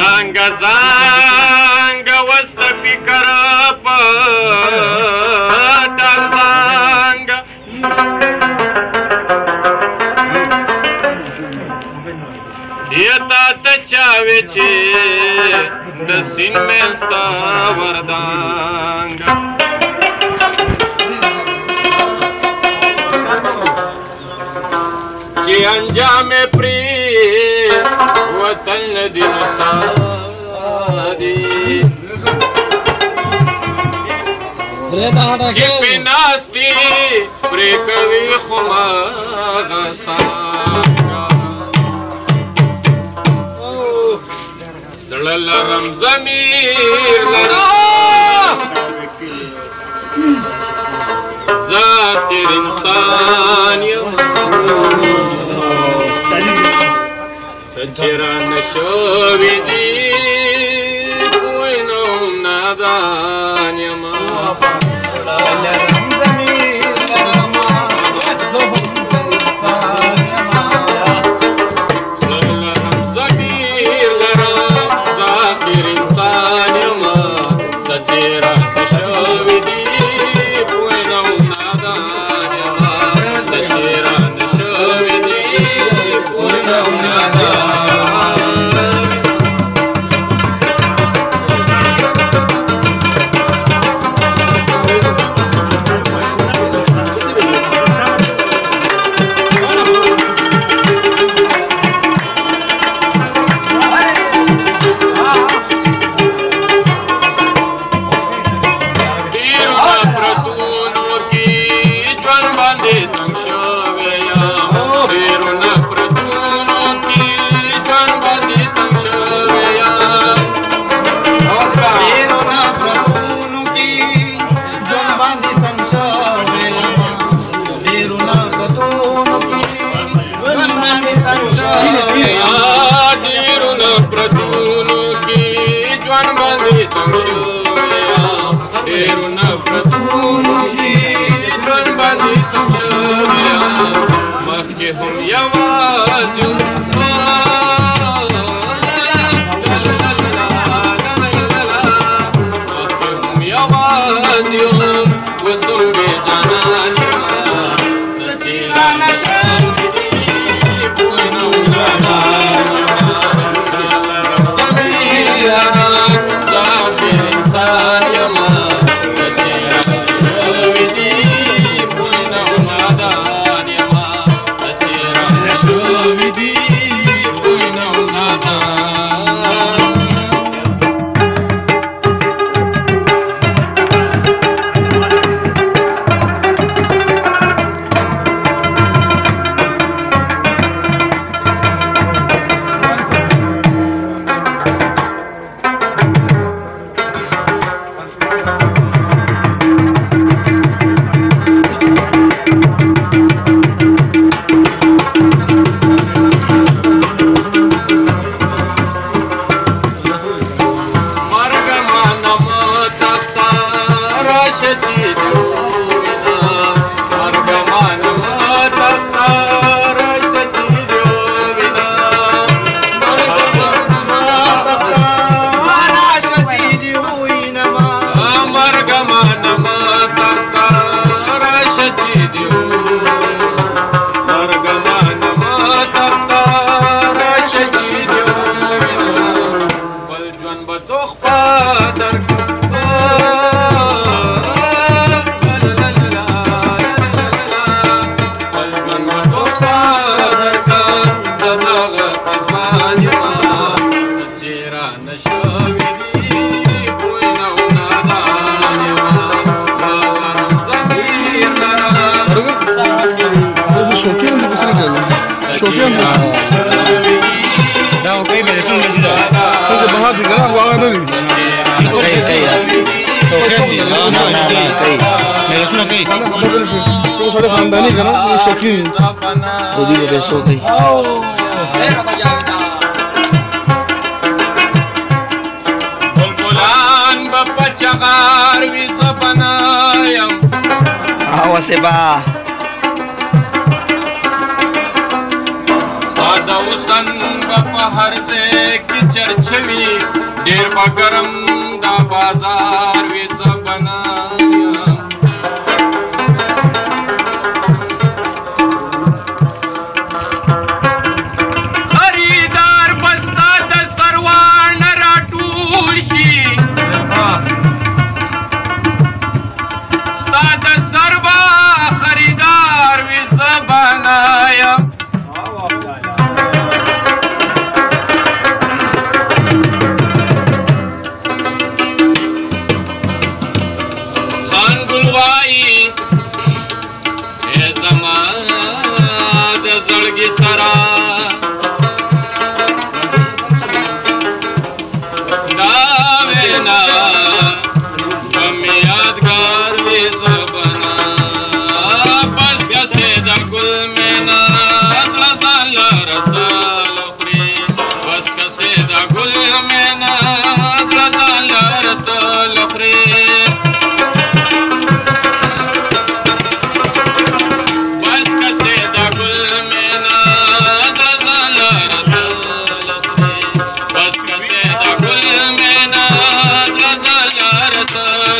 څنګه څنګه وست فکر په دلنګ یتا ته چاوي چې د سین مستا وردانګ چې انجام پری وطن دې نصادي چې پناستی پرې کوي خو ما غسان زړه لرم زمير زاخر انسان يم سچرا نشو دي तेरा مخكهم يا وازون Sofian nah, diyorsun. Iya. Iya. Oh, nah, nah, kan ben Awas ya ما د حسن په هر ځای کې چرچوي ډېر بګرم دا باز the